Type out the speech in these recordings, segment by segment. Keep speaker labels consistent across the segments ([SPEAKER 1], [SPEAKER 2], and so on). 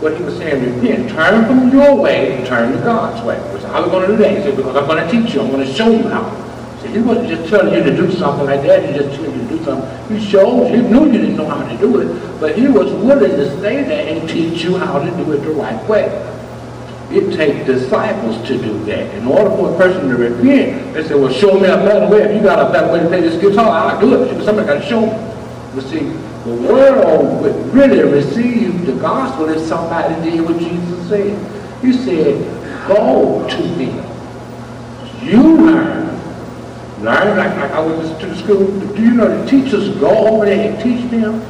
[SPEAKER 1] what he was saying, repent, turn from your way, turn to God's way. How are we going to do that? He said, because I'm going to teach you, I'm going to show you how. He wasn't just telling you to do something like that, he just telling you to do something. He showed you, he knew you didn't know how to do it, but he was willing to stay there and teach you how to do it the right way. It takes disciples to do that. In order for a person to repent, they say, well, show me a better way. If you got a better way to play this guitar, I'll do it. Somebody got to show me. But see, the world would really receive the gospel if somebody did what Jesus said. He said, go to them. You learn. Learn like, like I went to the school. Do you know the teachers go over there and teach them?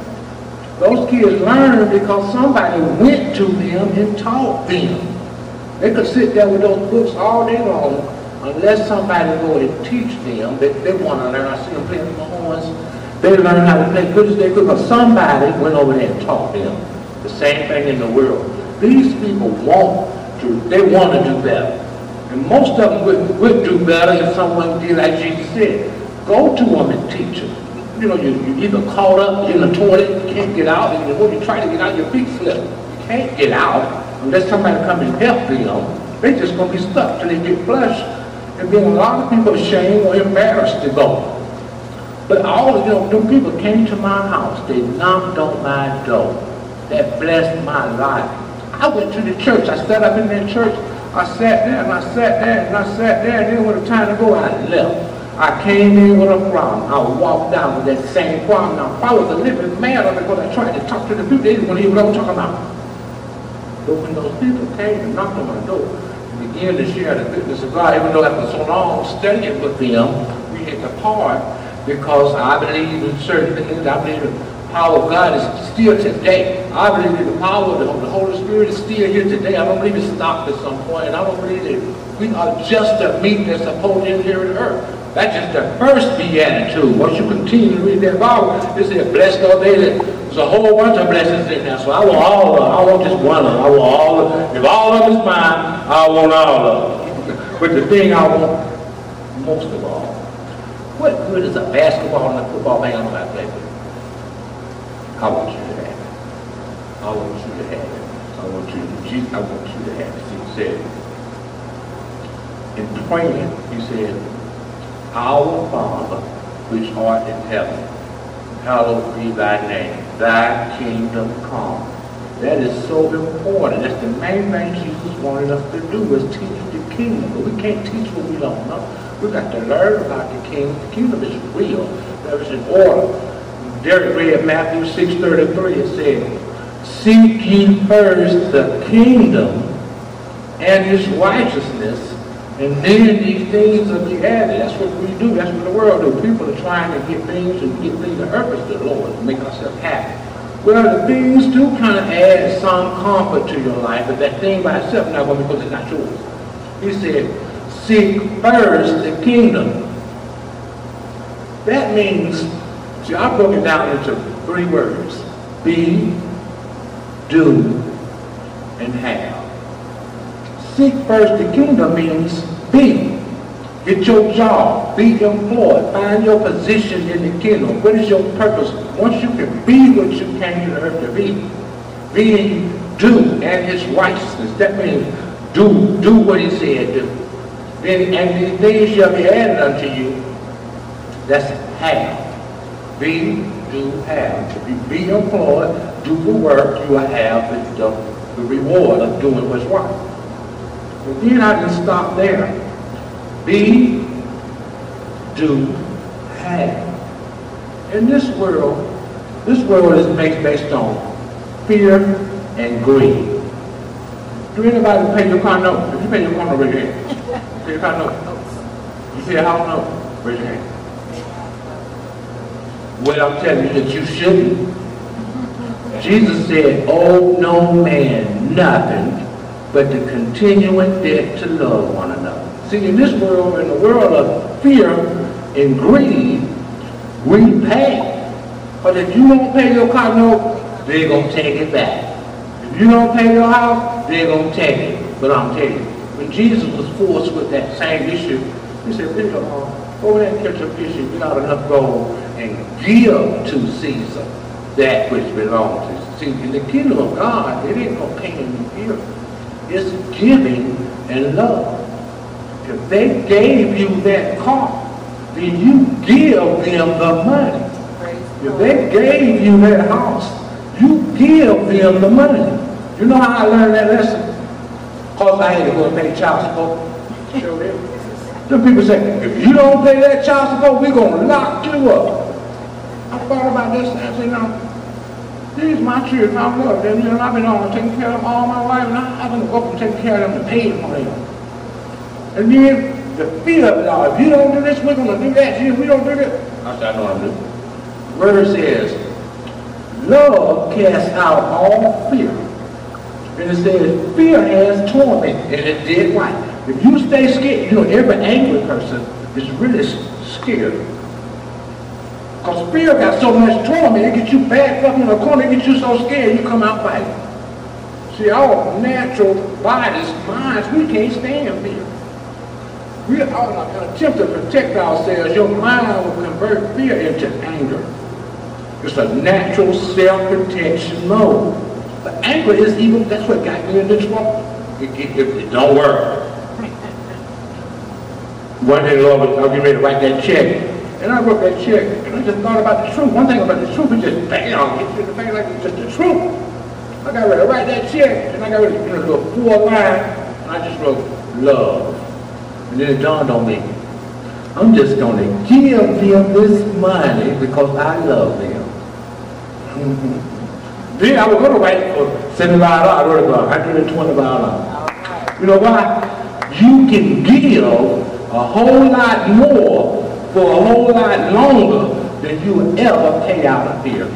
[SPEAKER 1] Those kids learn because somebody went to them and taught them. They could sit there with those books all day long unless somebody go and teach them. that they want to learn. I see them playing with the horns they learn how to play good as they could because somebody went over there and taught them. The same thing in the world. These people want to, they want to do better. And most of them would, would do better if someone did like Jesus said. Go to them and teach them. You know, you, you either caught up, in the toilet, you can't get out, and when you try to get out, your feet slip. You can't get out unless somebody come and help them. They're just going to be stuck till they get flushed. And then a lot of people are ashamed or embarrassed to go. But all of them, them people came to my house. They knocked on my door. That blessed my life. I went to the church. I sat up in that church. I sat there and I sat there and I sat there and then when the time to go, I left. I came in with a problem. I walked down with that same problem. Now, if I was a living man because I tried to talk to the people, they didn't want to hear what I'm talking about. But when those people came and knocked on my door and began to share the goodness of God, even though after so long studying with them, we had to part because I believe in certain things. I believe the power of God is still today. I believe the power of the, the Holy Spirit is still here today. I don't believe it stopped at some point. And I don't believe that we are just a meat that's supposed to here on earth. That's just the first beatitude. Once you continue to read that Bible, it says, blessed are they that there's a whole bunch of blessings in there. So I want all of them. I want just one of them. I want all of them. If all of them is mine, I want all of them. But the thing I want most of all what good is a basketball and a football on that play with? I want you to have it. I want you to have it. I want you to, Jesus, I want you to have it. He said, in praying, he said, Our Father, which art in heaven, hallowed be thy name. Thy kingdom come. That is so important. That's the main thing Jesus wanted us to do is teach the kingdom. But we can't teach what we don't know. We've got to learn about the kingdom. The kingdom is real. There is an order. Derek read Matthew 6.33. It said, Seek ye first the kingdom and his righteousness, and then these things will be added. That's what we do. That's what the world do. People are trying to get things and get things to help us, the Lord, to make ourselves happy. Well, the things do kind of add some comfort to your life, but that thing by itself not going to because it's not yours. He said, seek first the kingdom. That means, see, I broke it down into three words. Be, do, and have. Seek first the kingdom means be. Get your job. Be employed. Find your position in the kingdom. What is your purpose? Once you can be what you came to earth to be, being do and his righteousness. That means do do what he said do then and these things shall be added unto you. That's have. Be, do, have. If you be employed, do the work, you will have the, the reward of doing what's right. But then I can stop there. Be, do, have. In this world, this world is made based on fear and greed. Do anybody pay your car note? If you pay your car raise your your car note. You pay a house note, raise your hand. Well, I'm telling you that you shouldn't. Jesus said, owe no man nothing but the continuing debt to love one another. See, in this world, in the world of fear and greed, we pay. But if you don't pay your car note, they're going to take it back. If you don't pay your house, they're going to take it. But I'm telling you, when Jesus was forced with that same issue, he said, Bishop, uh, go there and catch a fish and get out enough gold and give to Caesar that which belongs to See, in the kingdom of God, it ain't no paying fear. It's giving and love. If they gave you that car, then you give them the money. If they gave you that house, you give them the money. You know how I learned that lesson? Because I had to go and pay child support. Sure did. Some people say, if you don't pay that child support, we're going to lock you up. I thought about this and I said, no, these are my children, I love them. You know, I've been on taking care of them all my life, and I, I'm going to go up and take care of them to pay for them. And then the fear of it all, if you don't do this, we're going to do that. If we don't do this, I said, I know what I'm doing. Word says, love casts out all fear. And it says, fear has torment, and it did what? If you stay scared, you know, every angry person is really scared. Because fear got so much torment, it gets you backed up in corner, it gets you so scared, you come out fighting. See, our natural bodies, minds, we can't stand fear. We an attempt to protect ourselves. Your mind will convert fear into anger. It's a natural self-protection mode. But anger is evil. that's what got me into trouble. It, it, it, it don't work. One day, Lord, I was getting ready to write that check. And I wrote that check, and I just thought about the truth. One thing about the truth is just bam, hit you in the like it's just the truth. I got ready to write that check, and I got ready to do a four line, and I just wrote love. And then it dawned on me, I'm just going to give them this money because I love them. Then I was going to write for $75, I wrote it for $125. You know why? You can give a whole lot more for a whole lot longer than you would ever pay out of here.